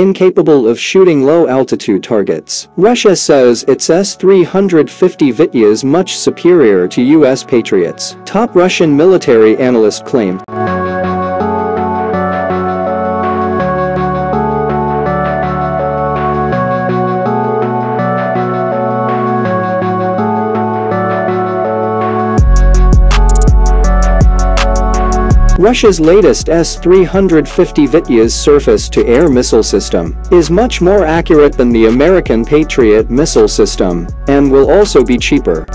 incapable of shooting low-altitude targets. Russia says its S-350 Vityaz much superior to US Patriots. Top Russian military analyst claimed. Russia's latest S-350 Vityaz surface-to-air missile system is much more accurate than the American Patriot missile system and will also be cheaper.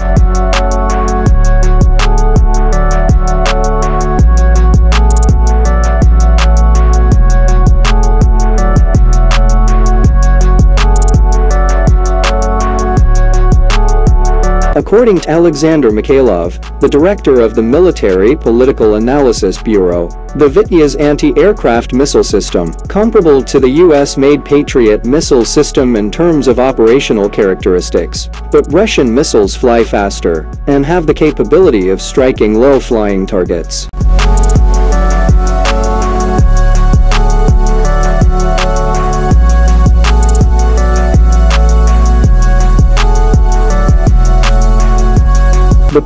According to Alexander Mikhailov, the director of the Military Political Analysis Bureau, the Vityaz anti-aircraft missile system, comparable to the US-made Patriot missile system in terms of operational characteristics, but Russian missiles fly faster and have the capability of striking low-flying targets.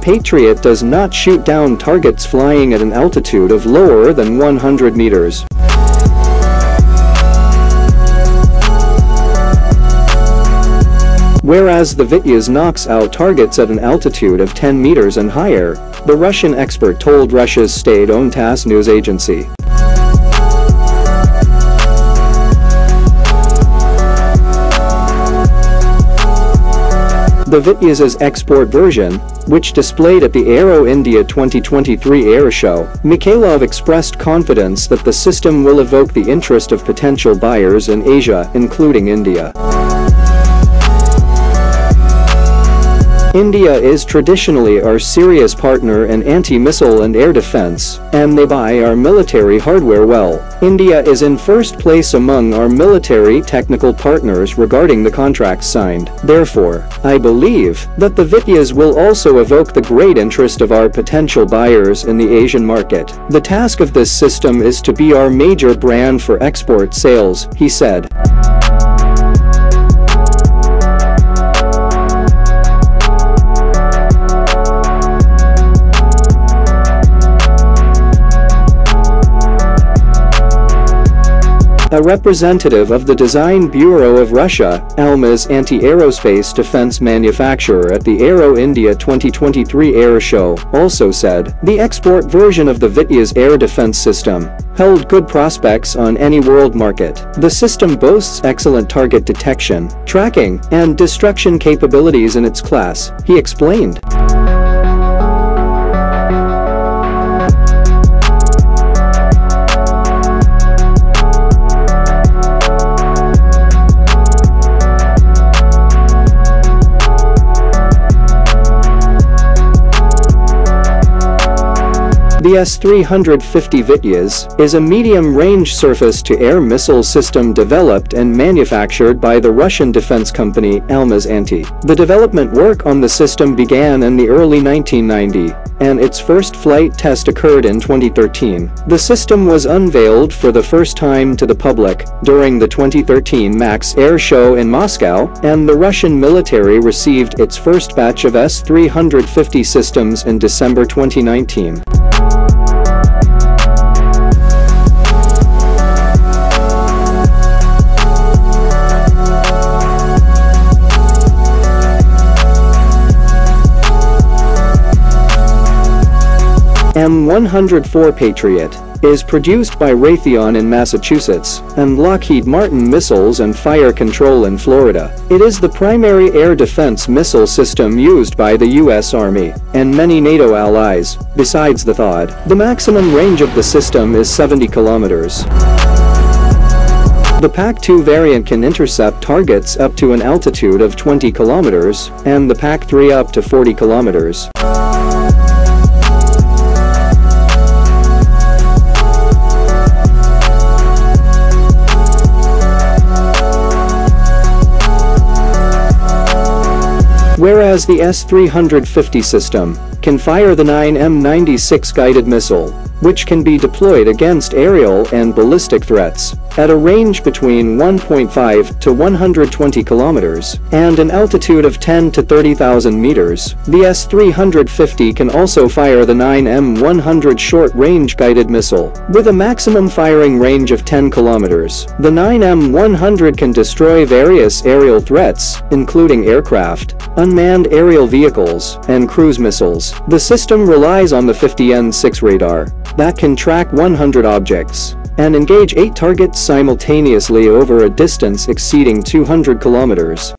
Patriot does not shoot down targets flying at an altitude of lower than 100 meters. Whereas the Vityaz knocks out targets at an altitude of 10 meters and higher, the Russian expert told Russia's state-owned TASS news agency. The Vityaz's export version, which displayed at the Aero India 2023 Air Show, Mikhailov expressed confidence that the system will evoke the interest of potential buyers in Asia, including India. India is traditionally our serious partner in anti-missile and air defense, and they buy our military hardware well. India is in first place among our military technical partners regarding the contracts signed. Therefore, I believe that the Vityaz will also evoke the great interest of our potential buyers in the Asian market. The task of this system is to be our major brand for export sales, he said. A representative of the Design Bureau of Russia, Almaz-Antey aerospace defense manufacturer at the Aero India 2023 Air Show, also said, the export version of the Vityaz air defense system held good prospects on any world market. The system boasts excellent target detection, tracking, and destruction capabilities in its class, he explained. The S-350 Vityaz is a medium-range surface-to-air missile system developed and manufactured by the Russian defense company Almaz-Antey. The development work on the system began in the early 1990 and its first flight test occurred in 2013. The system was unveiled for the first time to the public during the 2013 MAKS Air Show in Moscow, and the Russian military received its first batch of S-350 systems in December 2019. M104 Patriot is produced by Raytheon in Massachusetts and Lockheed Martin Missiles and Fire Control in Florida. It is the primary air defense missile system used by the U.S. Army and many NATO allies, besides the THAAD. The maximum range of the system is 70 kilometers. The PAC-2 variant can intercept targets up to an altitude of 20 kilometers, and the PAC-3 up to 40 kilometers. Whereas the S-350 system can fire the 9M96 guided missile, which can be deployed against aerial and ballistic threats at a range between 1.5 to 120 kilometers and an altitude of 10 to 30,000 meters. The S-350 can also fire the 9M100 short-range guided missile with a maximum firing range of 10 kilometers. The 9M100 can destroy various aerial threats, including aircraft, unmanned aerial vehicles, and cruise missiles. The system relies on the 50N6 radar that can track 100 objects and engage 8 targets simultaneously over a distance exceeding 200 kilometers.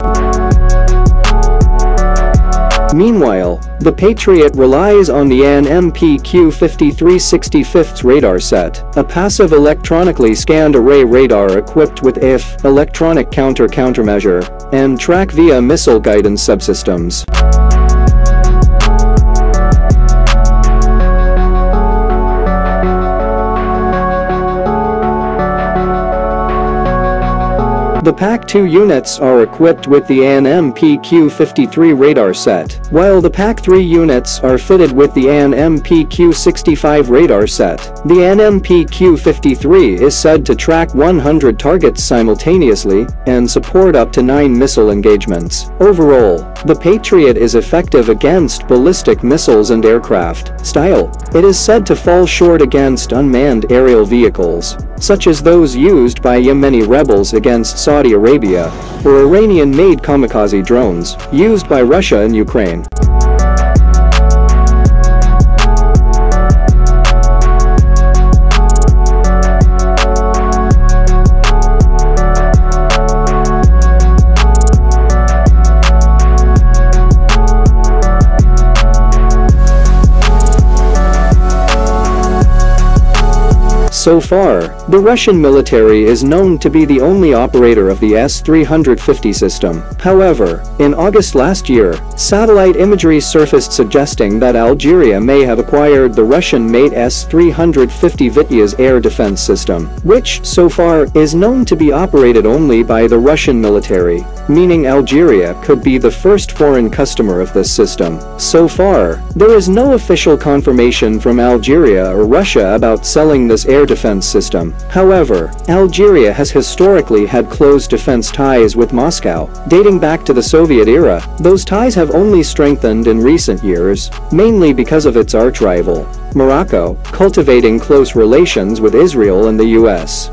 Meanwhile, the Patriot relies on the AN/MPQ 5365 radar set, a passive electronically scanned array radar equipped with IF, electronic counter-countermeasure, and track via missile guidance subsystems. The PAC-2 units are equipped with the AN/MPQ-53 radar set, while the PAC-3 units are fitted with the AN/MPQ-65 radar set. The AN/MPQ-53 is said to track 100 targets simultaneously and support up to 9 missile engagements. Overall, the Patriot is effective against ballistic missiles and aircraft. Style. It is said to fall short against unmanned aerial vehicles, such as those used by Yemeni rebels against Saudi Arabia, or Iranian-made kamikaze drones, used by Russia and Ukraine. So far, the Russian military is known to be the only operator of the S-350 system. However, in August last year, satellite imagery surfaced suggesting that Algeria may have acquired the Russian-made S-350 Vityaz air defense system, which, so far, is known to be operated only by the Russian military, meaning Algeria could be the first foreign customer of this system. So far, there is no official confirmation from Algeria or Russia about selling this air defense system. However, Algeria has historically had close defense ties with Moscow, dating back to the Soviet era. Those ties have only strengthened in recent years, mainly because of its arch-rival, Morocco, cultivating close relations with Israel and the US.